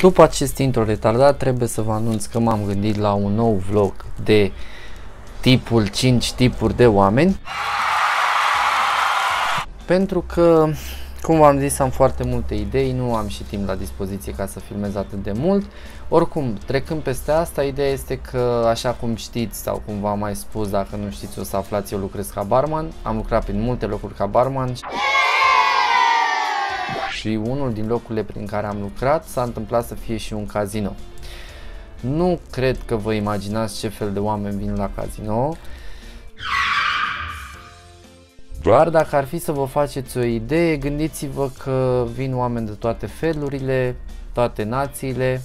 După acest intro retardat trebuie să vă anunț că m-am gândit la un nou vlog de tipul 5 tipuri de oameni pentru că cum v-am zis, am foarte multe idei, nu am și timp la dispoziție ca să filmez atât de mult. Oricum, trecând peste asta, ideea este că, așa cum știți sau cum v-am mai spus, dacă nu știți o să aflați, eu lucrez ca barman. Am lucrat prin multe locuri ca barman și unul din locurile prin care am lucrat s-a întâmplat să fie și un casino. Nu cred că vă imaginați ce fel de oameni vin la casino. Doar dacă ar fi să vă faceți o idee, gândiți-vă că vin oameni de toate felurile, toate națiile,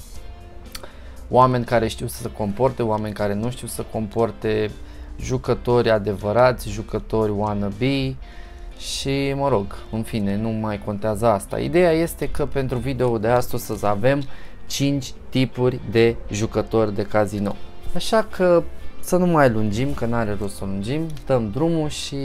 oameni care știu să se comporte, oameni care nu știu să comporte, jucători adevărați, jucători wannabe și mă rog, în fine, nu mai contează asta. Ideea este că pentru video de astăzi să avem 5 tipuri de jucători de casino. Așa că să nu mai lungim, că n-are rost să lungim, dăm drumul și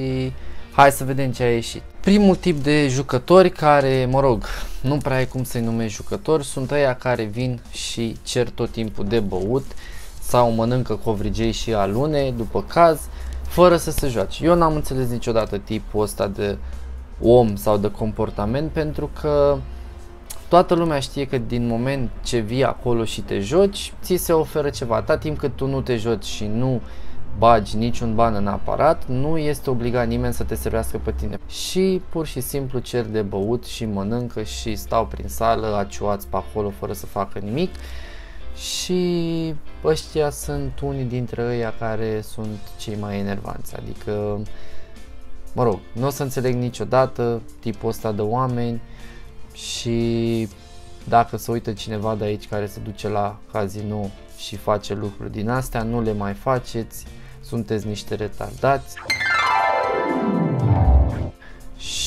Hai să vedem ce a ieșit. Primul tip de jucători care, mă rog, nu prea ai cum să-i numești jucători, sunt ăia care vin și cer tot timpul de băut sau mănâncă covrigei și alune, după caz, fără să se joace. Eu n-am înțeles niciodată tipul ăsta de om sau de comportament pentru că toată lumea știe că din moment ce vii acolo și te joci, ți se oferă ceva. Atât timp cât tu nu te joci și nu bagi niciun ban în aparat, nu este obligat nimeni să te servească pe tine. Și pur și simplu cer de băut și mănâncă și stau prin sală aciuați pe acolo fără să facă nimic. Și ăștia sunt unii dintre ei care sunt cei mai enervanți, adică mă rog, nu o să înțeleg niciodată tipul ăsta de oameni și dacă se uită cineva de aici care se duce la casino și face lucruri din astea, nu le mai faceți, sunteți niște retardați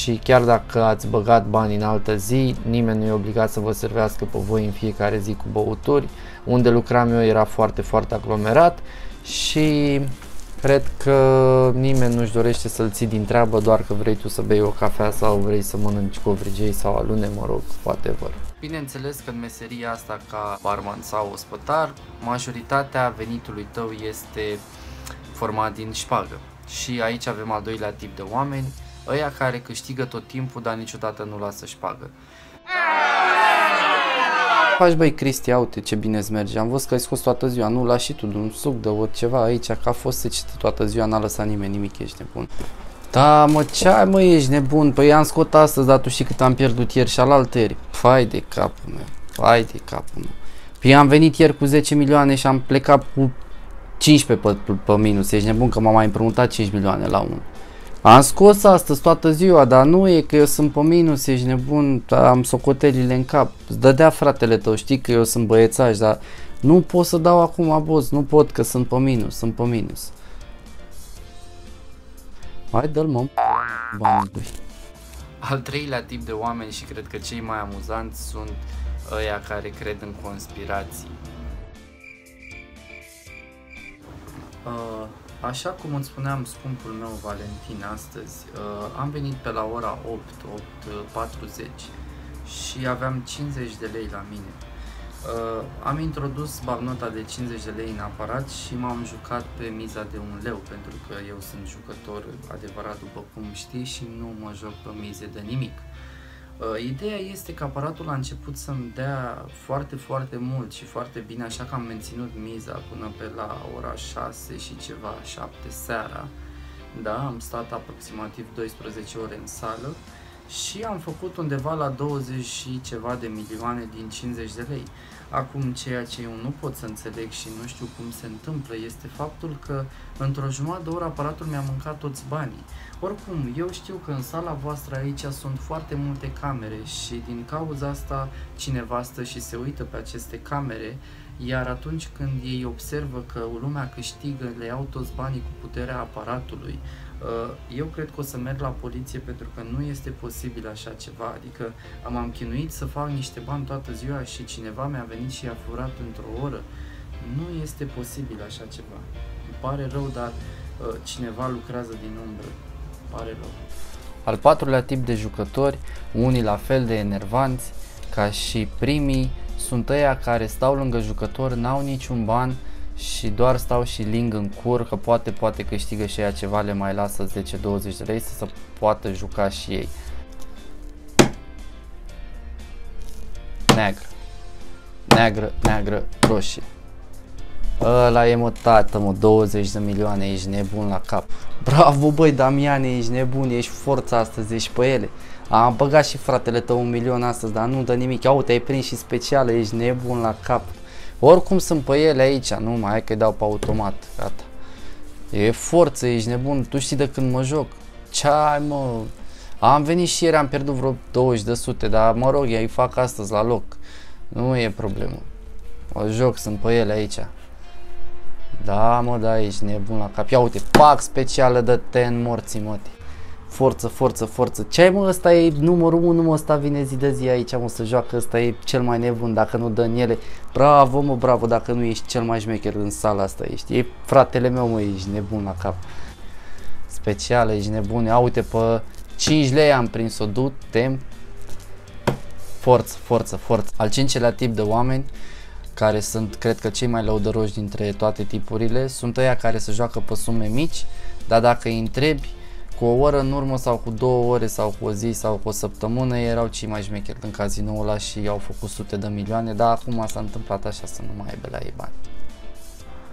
și chiar dacă ați băgat bani în altă zi, nimeni nu e obligat să vă servească pe voi în fiecare zi cu băuturi. Unde lucram eu era foarte, foarte aglomerat și cred că nimeni nu-și dorește să-l ții din treabă doar că vrei tu să bei o cafea sau vrei să mănânci covrigei sau alune, mă rog, whatever. Bineînțeles că în meseria asta ca barman sau ospătar, majoritatea venitului tău este format din șpagă. Și aici avem al doilea tip de oameni, ăia care câștigă tot timpul, dar niciodată nu lasă șpagă. Faci băi Cristi, uite ce bine îți merge, am văzut că ai scos toată ziua, nu lași și tu un suc de o ceva aici, că a fost secetă toată ziua, n-a lăsat nimeni nimic, ești nebun. Da, mă, ce ai, mă, ești nebun? Păi am scot astăzi, dar tu știi cât am pierdut ieri și alaltări. Fai de capul meu, fai de capul meu. Păi am venit ieri cu 10 milioane și am plecat cu 15 pe, pe, pe minus, ești nebun că m-am mai împrumutat 5 milioane la 1. Am scos astăzi toată ziua, dar nu e că eu sunt pe minus, ești nebun, am socotelile în cap. Îți dădea fratele tău, știi că eu sunt băiețaș, dar nu pot să dau acum boz, nu pot că sunt pe minus, sunt pe minus. Hai dă-l mă, banii lui. Al treilea tip de oameni și cred că cei mai amuzanți sunt ăia care cred în conspirații. Uh, așa cum îți spuneam scumpul meu Valentin astăzi, uh, am venit pe la ora 8, 8.40 și aveam 50 de lei la mine. Uh, am introdus bagnota de 50 de lei în aparat și m-am jucat pe miza de un leu pentru că eu sunt jucător adevărat după cum știi și nu mă joc pe mize de nimic. Uh, ideea este că aparatul a început să-mi dea foarte, foarte mult și foarte bine, așa că am menținut miza până pe la ora 6 și ceva, 7 seara. Da, am stat aproximativ 12 ore în sală și am făcut undeva la 20 și ceva de milioane din 50 de lei. Acum, ceea ce eu nu pot să înțeleg și nu știu cum se întâmplă este faptul că într-o jumătate de oră aparatul mi-a mâncat toți banii. Oricum, eu știu că în sala voastră aici sunt foarte multe camere și din cauza asta cineva stă și se uită pe aceste camere, iar atunci când ei observă că lumea câștigă, le iau toți banii cu puterea aparatului, Uh, eu cred că o să merg la poliție pentru că nu este posibil așa ceva, adică am chinuit să fac niște bani toată ziua și cineva mi-a venit și i-a furat într-o oră. Nu este posibil așa ceva. Îmi pare rău, dar uh, cineva lucrează din umbră. Îmi pare rău. Al patrulea tip de jucători, unii la fel de enervanți ca și primii, sunt ăia care stau lângă jucători, n-au niciun ban și doar stau și ling în cur că poate, poate câștigă și ea ceva, le mai lasă 10-20 de lei să se poată juca și ei. Neagră. Neagră, neagră, roșie. Ăla e mă tată mă, 20 de milioane, ești nebun la cap. Bravo băi Damiane, ești nebun, ești forța astăzi, ești pe ele. Am băgat și fratele tău un milion astăzi, dar nu dă nimic. Ia uite, ai prins și specială, ești nebun la cap. Oricum sunt pe ele aici, nu mai hai că dau pe automat, gata. E forță, ești nebun, tu știi de când mă joc. Ce ai mă? Am venit și ieri, am pierdut vreo 20 de sute, dar mă rog, îi fac astăzi la loc. Nu e problemă. Mă joc, sunt pe ele aici. Da, mă, da, ești nebun la cap. Ia uite, pac specială de ten morții, mătii. Forță, forță, forță. Ce ai mă, ăsta e numărul 1, mă, ăsta vine zi de zi aici, mă, să joacă, ăsta e cel mai nebun, dacă nu dă în ele. Bravo, mă, bravo, dacă nu ești cel mai șmecher în sala asta, ești. E fratele meu, mă, ești nebun la cap. Special, ești nebun. Ia uite, pe 5 lei am prins-o, du tem. Forță, forță, forță. Al cincelea tip de oameni care sunt, cred că, cei mai lăudăroși dintre toate tipurile, sunt ăia care se joacă pe sume mici, dar dacă îi întrebi cu o oră în urmă sau cu două ore sau cu o zi sau cu o săptămână erau cei mai șmecheri în cazinoul ăla și au făcut sute de milioane, dar acum s-a întâmplat așa să nu mai aibă la ei bani.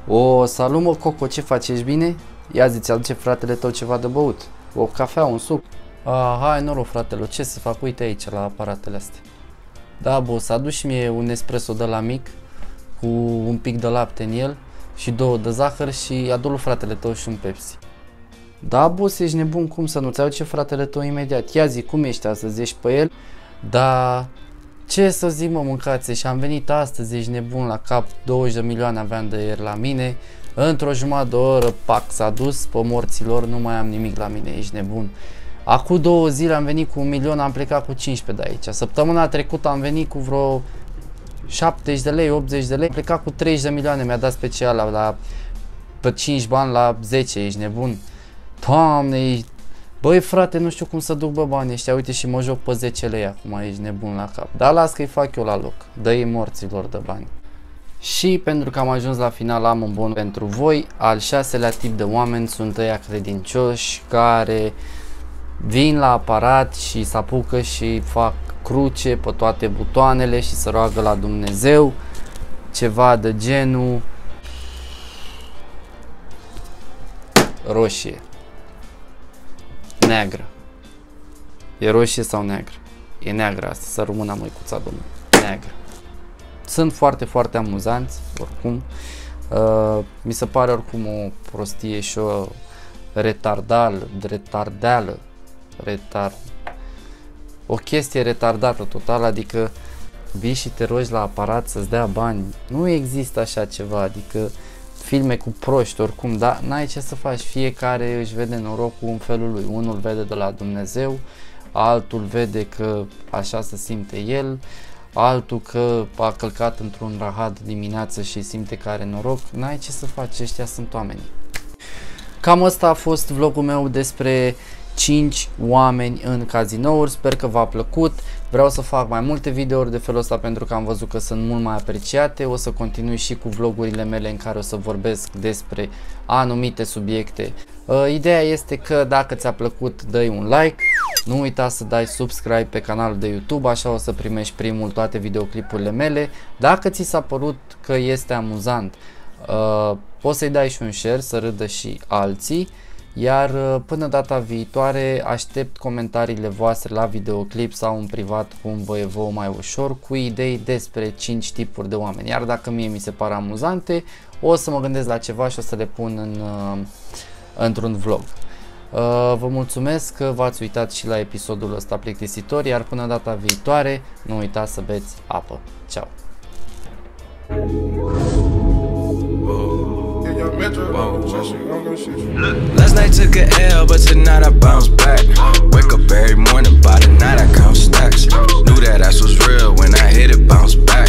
O, salut mă Coco, ce faci, ești bine? Ia zi, aduce fratele tău ceva de băut? O cafea, un suc? Ah, hai noroc fratele, ce să fac? Uite aici la aparatele astea. Da, boss, aduci mie un espresso de la mic cu un pic de lapte în el și două de zahăr și adu fratele tău și un Pepsi. Da, boss, ești nebun, cum să nu-ți aduce fratele tău imediat? Ia zi, cum ești astăzi, ești pe el? Da, ce să zic mă, mâncați și am venit astăzi, ești nebun la cap, 20 de milioane aveam de ieri la mine, într-o jumătate de oră, pac, s-a dus pe morților, nu mai am nimic la mine, ești nebun. Acum două zile am venit cu un milion, am plecat cu 15 de aici. Săptămâna trecută am venit cu vreo 70 de lei, 80 de lei, am plecat cu 30 de milioane, mi-a dat special la, la pe 5 bani la 10, ești nebun. Doamne, Băi frate, nu știu cum să duc bă banii ăștia, uite și mă joc pe 10 lei acum, ești nebun la cap. Dar las că-i fac eu la loc, dă-i morților de bani. Și pentru că am ajuns la final am un bon pentru voi, al șaselea tip de oameni sunt ăia credincioși care vin la aparat și se apucă și fac cruce pe toate butoanele și să roagă la Dumnezeu ceva de genul roșie. Neagră. E roșie sau neagră? E neagră asta, să rămână măicuța domnului. Neagră. Sunt foarte, foarte amuzanți oricum. Uh, mi se pare oricum o prostie și o retardal, retardeală retard, o chestie retardată total, adică vii și te rogi la aparat să-ți dea bani. Nu există așa ceva, adică filme cu proști oricum, dar n-ai ce să faci, fiecare își vede norocul în felul lui. Unul vede de la Dumnezeu, altul vede că așa se simte el, altul că a călcat într-un rahat dimineață și simte că are noroc, n-ai ce să faci, ăștia sunt oameni. Cam asta a fost vlogul meu despre 5 oameni în cazinouri, sper că v-a plăcut, vreau să fac mai multe videouri de felul ăsta pentru că am văzut că sunt mult mai apreciate, o să continui și cu vlogurile mele în care o să vorbesc despre anumite subiecte. Uh, ideea este că dacă ți-a plăcut dai un like, nu uita să dai subscribe pe canalul de YouTube, așa o să primești primul toate videoclipurile mele. Dacă ți s-a părut că este amuzant, uh, poți să-i dai și un share să râdă și alții. Iar uh, până data viitoare aștept comentariile voastre la videoclip sau în privat cum vă e mai ușor cu idei despre 5 tipuri de oameni. Iar dacă mie mi se par amuzante, o să mă gândesc la ceva și o să le pun în, uh, într-un vlog. Uh, vă mulțumesc că v-ați uitat și la episodul ăsta plictisitor, iar până data viitoare nu uitați să beți apă. Ciao! Last night took a L, but tonight I bounce back. Wake up every morning, by the night I count stacks. Knew that ass was real when I hit it, bounce back.